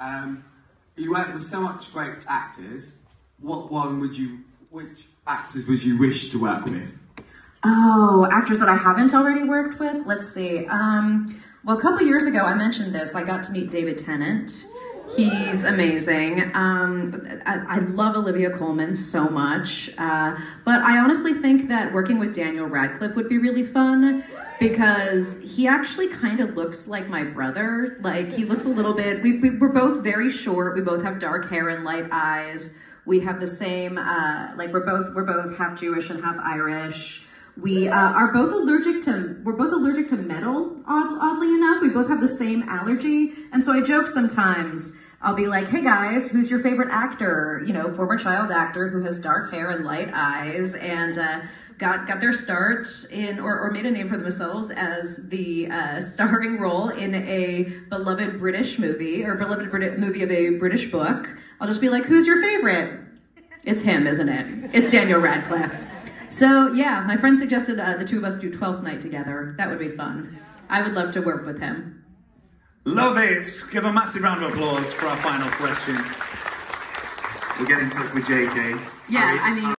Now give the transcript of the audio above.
Um, you work with so much great actors. What one would you, which actors would you wish to work with? Oh, actors that I haven't already worked with. Let's see. Um, well, a couple years ago, I mentioned this. I got to meet David Tennant. He's amazing. Um, I, I love Olivia Colman so much. Uh, but I honestly think that working with Daniel Radcliffe would be really fun because he actually kind of looks like my brother. Like, he looks a little bit, we, we, we're both very short. We both have dark hair and light eyes. We have the same, uh, like, we're both, we're both half Jewish and half Irish. We uh, are both allergic to we're both allergic to metal. Odd, oddly enough, we both have the same allergy, and so I joke sometimes. I'll be like, "Hey guys, who's your favorite actor? You know, former child actor who has dark hair and light eyes, and uh, got got their start in or, or made a name for themselves as the uh, starring role in a beloved British movie or beloved Brit- movie of a British book." I'll just be like, "Who's your favorite?" It's him, isn't it? It's Daniel Radcliffe. So yeah, my friend suggested uh, the two of us do 12th night together. That would be fun. I would love to work with him. Love it. Give a massive round of applause for our final question. We'll get in touch with JK. Yeah, I mean.